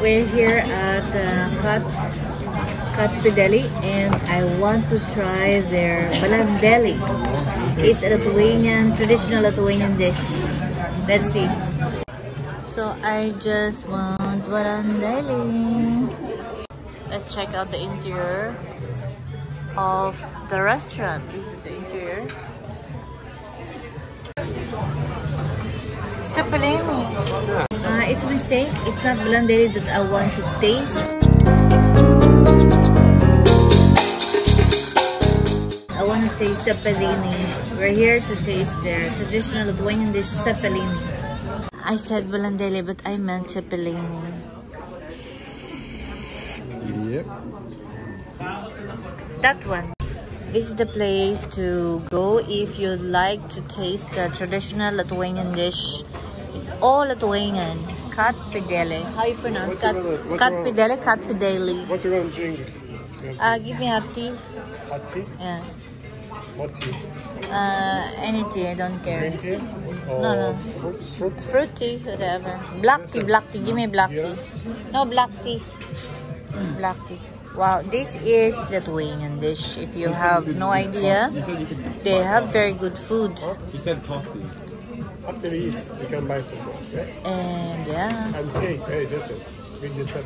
we're here at uh, Kat Kat Pideli and I want to try their balandeli. It's a Lithuanian, traditional Lithuanian dish. Let's see. So I just want balandeli. Let's check out the interior of the restaurant. This is the interior. It's mistake. It's not balandeli that I want to taste. I want to taste cepelini. We're here to taste their traditional Lithuanian dish cepelini. I said balandeli, but I meant cepelini. Yep. That one. This is the place to go if you'd like to taste the traditional Lithuanian dish. It's all Lithuanian. Kat pidele. How you pronounce kat? What Kat you want? pidele, kat pideli. What you want to drink? Uh, give me hot tea. Hot tea? Yeah. What tea? Uh, any tea, I don't care. Green tea? Or No, no. Fruit, fruit? Fruit tea, whatever. Black tea, black tea. Give me black tea. No, black tea. Black tea. Wow, this is Lithuanian dish. If you have no idea, You you they have very good food. You said coffee. After we eat, you can buy some more. Okay? And yeah, And cake. Hey, Justin. We just said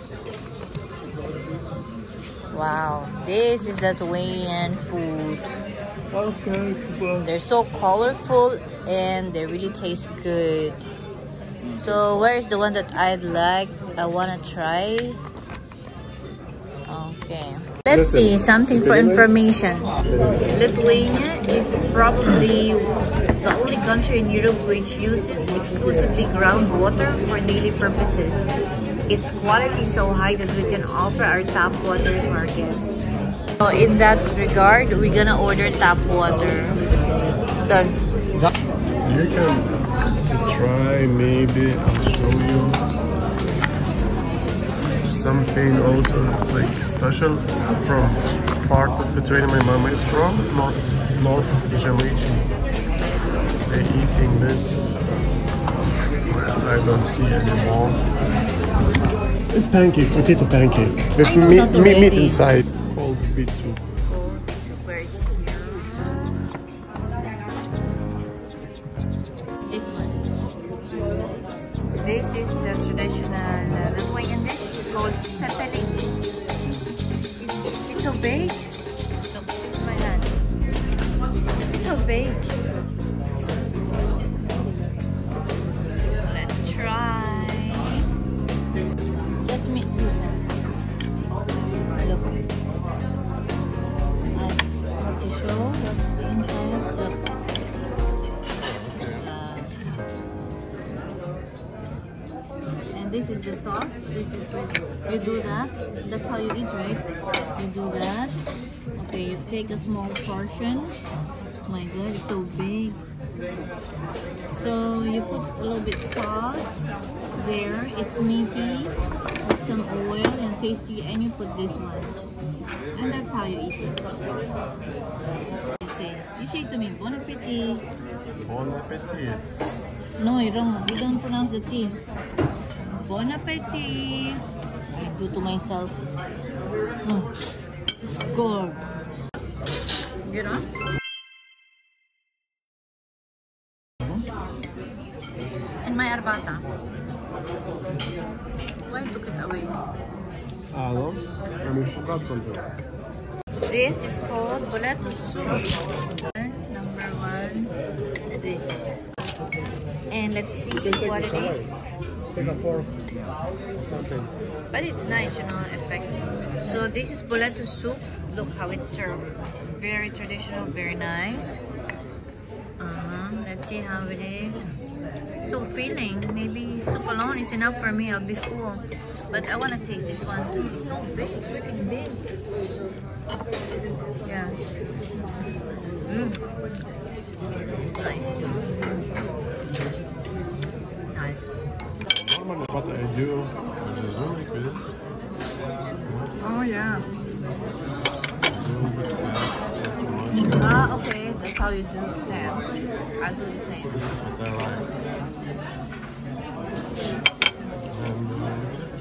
wow, this is Lithuanian food. Okay. They're so colorful and they really taste good. So where is the one that I'd like? I wanna try. Okay. Let's see something for information. Lithuania is probably the only country in Europe which uses exclusively groundwater for daily purposes. Its quality is so high that we can offer our tap water to our guests. So in that regard, we're gonna order tap water. Done. You can try maybe. I'll show you something also like special from part of the Lithuania my mom is from North North Žemaičiai. They eating this. I don't see anymore. It's pancake, potato pancake with I know meat, that meat, meat already. inside. Cold beet soup. Where is it This is the traditional uh, Lithuanian dish called cepelin. This is the sauce. This is you do that. That's how you eat, right? You do that. Okay, you take a small portion. Oh my god, it's so big. So you put a little bit sauce there. It's meaty with some oil and tasty, and you put this one. And that's how you eat it. You say, you say to me, bon appetit. Bon appetit. No, you don't, you don't pronounce the T. Bon appetit. I do to myself. Mm. Good. You know? And my arbata. Why took it away? Hello? And we forgot something. This is called boleto soup. Number one, this. And let's see what it is. Take a fork. Something. But it's nice, you know, effective. So this is boleto soup. Look how it's served. Very traditional, very nice. Uh-huh. Let's see how it is. So filling. Maybe soup alone is enough for me. I'll be full. But I want to taste this one too. It's so big, freaking big. How you do. Yeah. I'll do the same. This is what I like. It.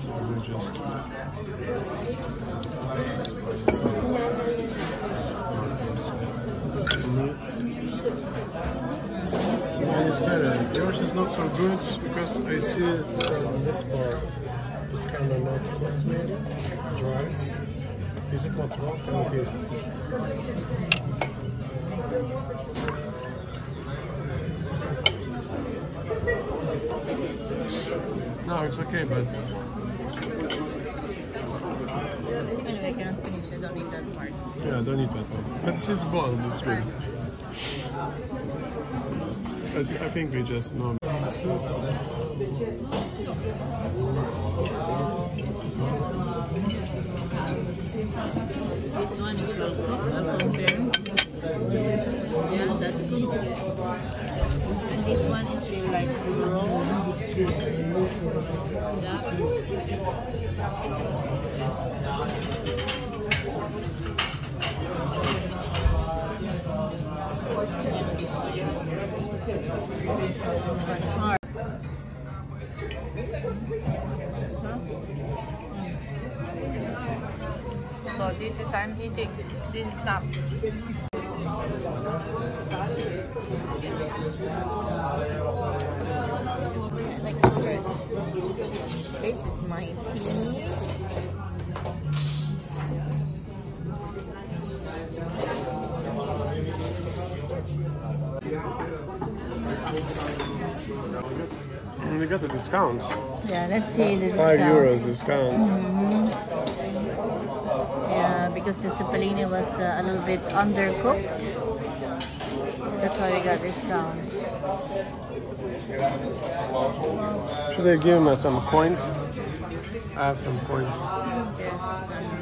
I just. Mine is better. Yours is not so good because I see some this part It's kind of not cooked maybe, dry. Is it not raw? Can you taste? No, it's okay, but Anyway, I cannot finish. I don't need that part. yeah, I don't need that one. But it's boiled, it's good. I, I think we just know. This one is well cooked, I'll confirm. Yeah, that's good. And this one is still like. Yeah. So this is I'm eating. This is cup. This is my tea. And We got the discounts. Yeah, let's see the Five discount. euros discount. Mm-hmm. Yeah, because the cepelini was uh, a little bit undercooked. That's why we got discount. Should I give him uh, some coins? I have some coins. Yes.